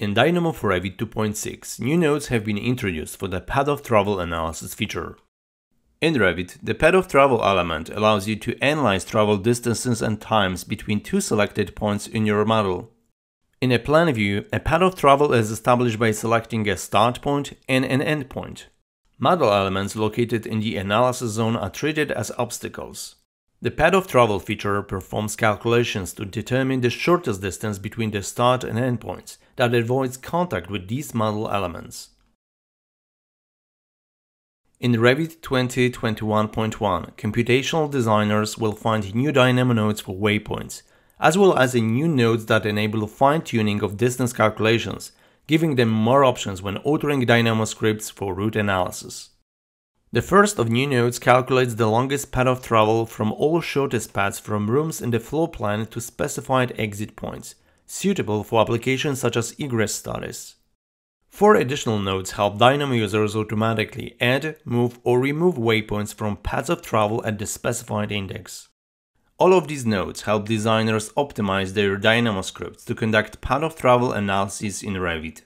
In Dynamo for Revit 2.6, new nodes have been introduced for the path of travel analysis feature. In Revit, the path of travel element allows you to analyze travel distances and times between two selected points in your model. In a plan view, a path of travel is established by selecting a start point and an end point. Model elements located in the analysis zone are treated as obstacles. The path of travel feature performs calculations to determine the shortest distance between the start and end points that avoids contact with these model elements. In Revit 2021.1, computational designers will find new dynamo nodes for waypoints, as well as a new nodes that enable fine-tuning of distance calculations, giving them more options when authoring dynamo scripts for route analysis. The first of new nodes calculates the longest path of travel from all shortest paths from rooms in the floor plan to specified exit points, suitable for applications such as egress studies. Four additional nodes help Dynamo users automatically add, move, or remove waypoints from paths of travel at the specified index. All of these nodes help designers optimize their Dynamo scripts to conduct path of travel analysis in Revit.